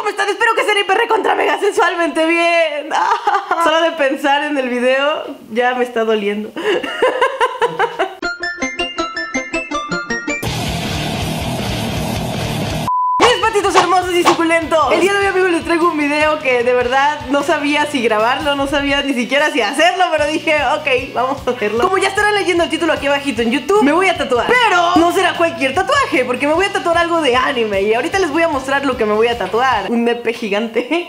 ¿cómo están? Espero que estén hiper contra mega sensualmente bien. Solo de pensar en el video ya me está doliendo. Mis patitos hermosos y suculentos. El día de hoy, traigo un video que de verdad no sabía si grabarlo, no sabía ni siquiera si hacerlo, pero dije, ok, vamos a hacerlo. Como ya estarán leyendo el título aquí abajito en YouTube, me voy a tatuar. Pero no será cualquier tatuaje, porque me voy a tatuar algo de anime. Y ahorita les voy a mostrar lo que me voy a tatuar. Un nepe gigante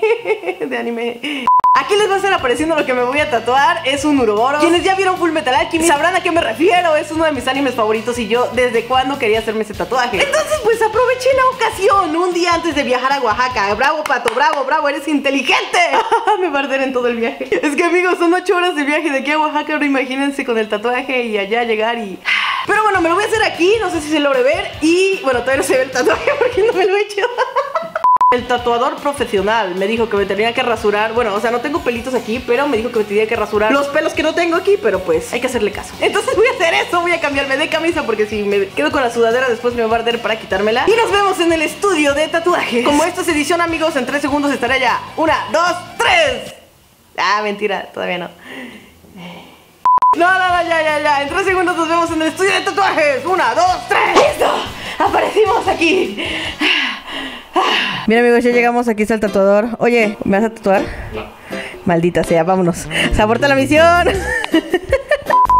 de anime. Aquí les va a estar apareciendo lo que me voy a tatuar Es un Uroboro. Quienes ya vieron Full Metal Alchemist sabrán a qué me refiero. Es uno de mis animes favoritos y yo desde cuándo quería hacerme ese tatuaje Entonces pues aproveché la ocasión. Un día antes de viajar a Oaxaca. Bravo Pato, bravo, bravo, eres inteligente. Me va a arder en todo el viaje. Es que amigos, son 8 horas de viaje de aquí a Oaxaca. Ahora imagínense con el tatuaje y allá llegar y... Pero bueno, me lo voy a hacer aquí, no sé si se logre ver. Y bueno, todavía no se ve el tatuaje porque no me lo he hecho el tatuador profesional me dijo que me tenía que rasurar. Bueno, o sea, no tengo pelitos aquí, pero me dijo que me tenía que rasurar los pelos que no tengo aquí, pero pues hay que hacerle caso. Entonces voy a hacer eso, voy a cambiarme de camisa porque si me quedo con la sudadera después me va a arder para quitármela. Y nos vemos en el estudio de tatuajes. Como esta es edición, amigos, en tres segundos estaré ya. Una, dos, tres. Ah, mentira, todavía no. No, no, no, ya, ya, ya. En tres segundos nos vemos en el estudio de tatuajes. Una, dos, tres. ¡Listo! Aparecimos aquí. Mira amigos, ya llegamos, aquí está el tatuador. Oye, ¿me vas a tatuar? No. Maldita sea, vámonos. Se aborta la misión.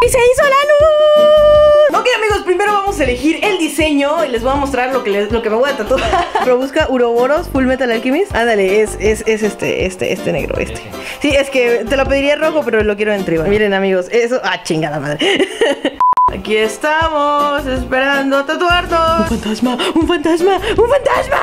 ¡Y se hizo la luz! Ok amigos, primero vamos a elegir el diseño Y les voy a mostrar lo que, les, lo que me voy a tatuar. Pero busca Uroboros Full Metal Alchemist. Ándale, es, es, es este, este, este negro, este. Sí, es que te lo pediría rojo, pero lo quiero en triba Miren amigos, eso... Ah, chingada madre Aquí estamos, esperando tatuarnos. Un fantasma, un fantasma, un fantasma,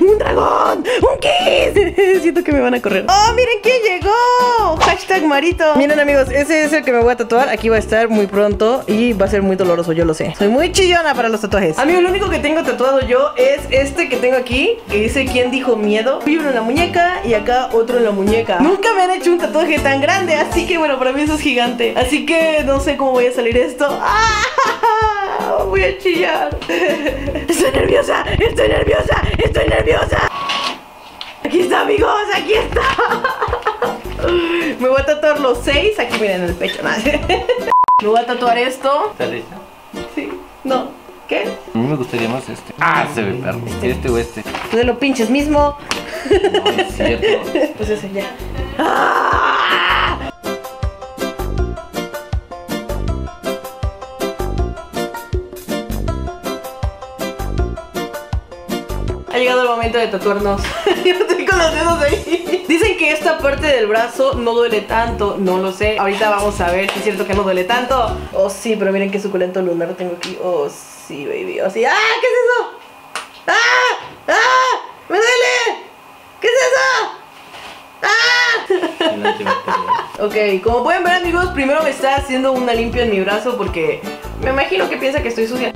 un dragón, un kiss. Siento que me van a correr. ¡Oh, miren quién llegó! Hashtag Marito. Miren, amigos, ese es el que me voy a tatuar. Aquí va a estar muy pronto y va a ser muy doloroso, yo lo sé. Soy muy chillona para los tatuajes. Amigos, lo único que tengo tatuado yo es este que tengo aquí, que dice ¿Quién dijo miedo? Y uno en la muñeca y acá otro en la muñeca. Nunca me han hecho un tatuaje tan grande, así que bueno, para mí eso es gigante. Así que no sé cómo voy a salir esto. ¡Ah! Voy a chillar. Estoy nerviosa, estoy nerviosa, estoy nerviosa. Aquí está, amigos, aquí está. Me voy a tatuar los seis. Aquí miren el pecho. Me voy a tatuar esto. ¿Estás lista? Sí, no. ¿Qué? A mí me gustaría más este. Ah, se ve perro. Este o este. Tú de lo pinches mismo. No, es cierto. Pues ese ya. ¡Ah! De tatuarnos. Yo estoy con los dedos ahí. Dicen que esta parte del brazo no duele tanto. No lo sé. Ahorita vamos a ver si es cierto que no duele tanto. Oh, sí, pero miren qué suculento lunar tengo aquí. Oh, sí, baby. Oh, sí. ¡Ah! ¿Qué es eso? ¡Ah! ¡Ah! ¡Me duele! ¿Qué es eso? ¡Ah! Ok, como pueden ver amigos, primero me está haciendo una limpia en mi brazo porque me imagino que piensa que estoy sucia.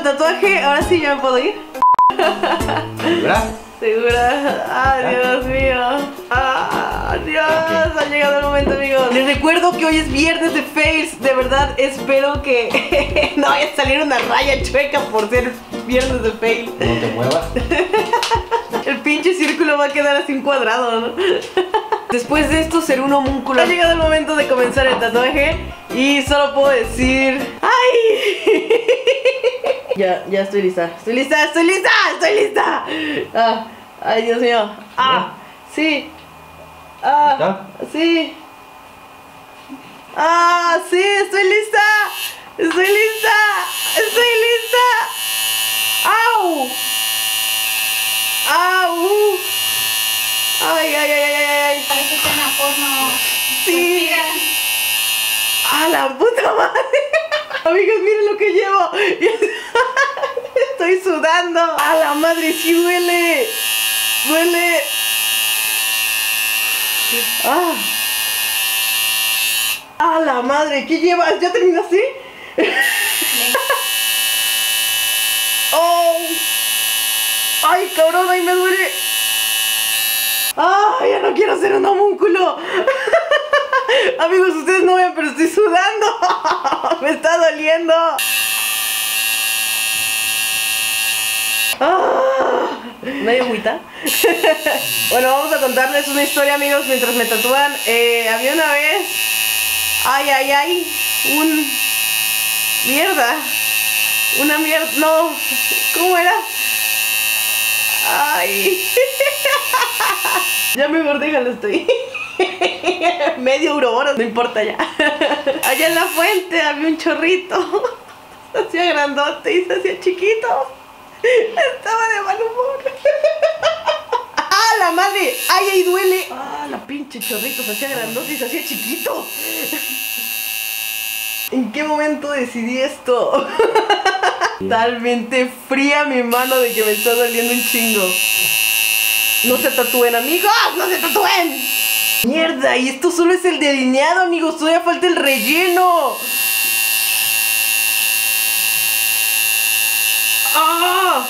El tatuaje. Ahora sí ya me puedo ir. ¿Verdad? Segura. Ah, Dios mío. Ah, Dios. Ha llegado el momento, amigos. Les recuerdo que hoy es viernes de fails. De verdad, espero que no vaya a salir una raya chueca por ser viernes de fail. No te muevas. El pinche círculo va a quedar así un cuadrado, ¿no? Después de esto ser un homúnculo. Ha llegado el momento de comenzar el tatuaje y solo puedo decir. Ya, ya estoy lista. Estoy lista, estoy lista, estoy lista. Ah, ay, Dios mío. Ah, sí. Ah, ¿Está? sí. Ah, sí, estoy lista. Estoy lista. Estoy lista. ¡Au! ¡Au! Ay, ay, ay, ay, ay, ay. Parece escena porno. Sí. ¡A la puta madre! Amigos, miren lo que llevo. Estoy sudando. ¡A la madre! ¡Sí duele! ¡Duele! ¡Ah! ¡A la madre! ¿Qué llevas? ¿Ya terminaste? ¡Oh! ¡Ay, cabrón! ¡Ay, me duele! ¡Ah! ¡Ya no quiero ser un homúnculo! Amigos, ustedes no ven, pero estoy sudando. Me ardiendo. Ah, ¿No hay agüita? bueno, vamos a contarles una historia, amigos, mientras me tatúan. Eh, había una vez. Ay, ay, ay. Un. Mierda. Una mierda. No. ¿Cómo era? Ay. ya mejor déjalo, estoy. Medio uroboro, no importa ya. Allá en la fuente había un chorrito. Se hacía grandote y se hacía chiquito. Estaba de mal humor. ¡Ah, la madre! ¡Ay, ahí duele! ¡Ah, la pinche chorrito! Se hacía grandote y se hacía chiquito. ¿En qué momento decidí esto? Totalmente fría mi mano de que me está doliendo un chingo. No se tatúen, amigos, no se tatúen. Mierda, y esto solo es el delineado, amigos. Todavía falta el relleno. ¡Ah!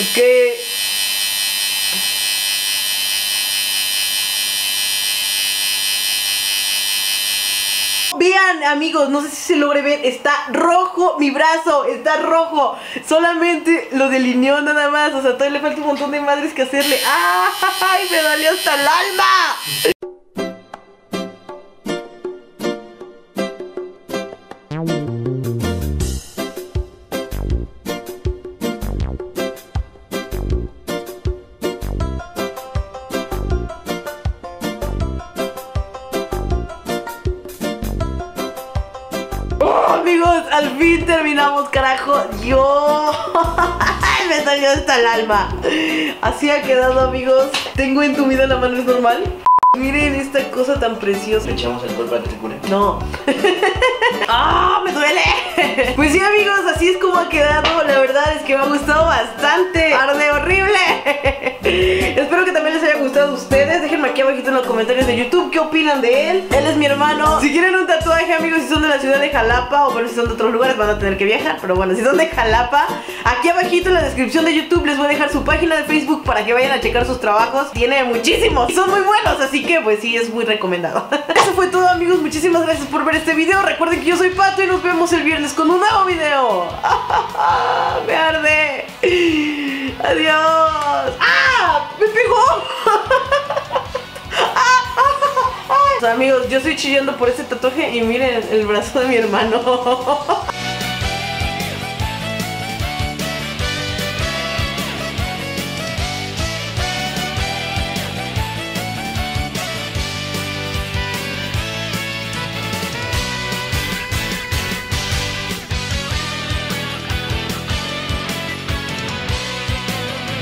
Ok. Amigos, no sé si se logre ver, está rojo mi brazo, está rojo Solamente lo delineó nada más, o sea, todavía le falta un montón de madres que hacerle ¡Ay, me dolió hasta el alma! Carajo. Dios, me salió hasta el alma. Así ha quedado, amigos. Tengo entumida la mano, ¿es normal? Miren esta cosa tan preciosa. Le echamos el cuerpo a que se cure. No. ¡Ah! ¡Me duele! Pues sí, amigos, así es como ha quedado. La verdad es que me ha gustado bastante. Comentarios de YouTube qué opinan de él. Él es mi hermano. Si quieren un tatuaje, amigos, si son de la ciudad de Jalapa o bueno, si son de otros lugares, van a tener que viajar. Pero bueno, si son de Jalapa, aquí abajito en la descripción de YouTube les voy a dejar su página de Facebook para que vayan a checar sus trabajos. Tiene muchísimos y son muy buenos, así que pues sí, es muy recomendado. Eso fue todo, amigos. Muchísimas gracias por ver este video. Recuerden que yo soy Pato y nos vemos el viernes con un nuevo video. ¡Me arde! ¡Adiós! ¡Ah! ¡Me pegó! Amigos, yo estoy chillando por ese tatuaje y miren el brazo de mi hermano.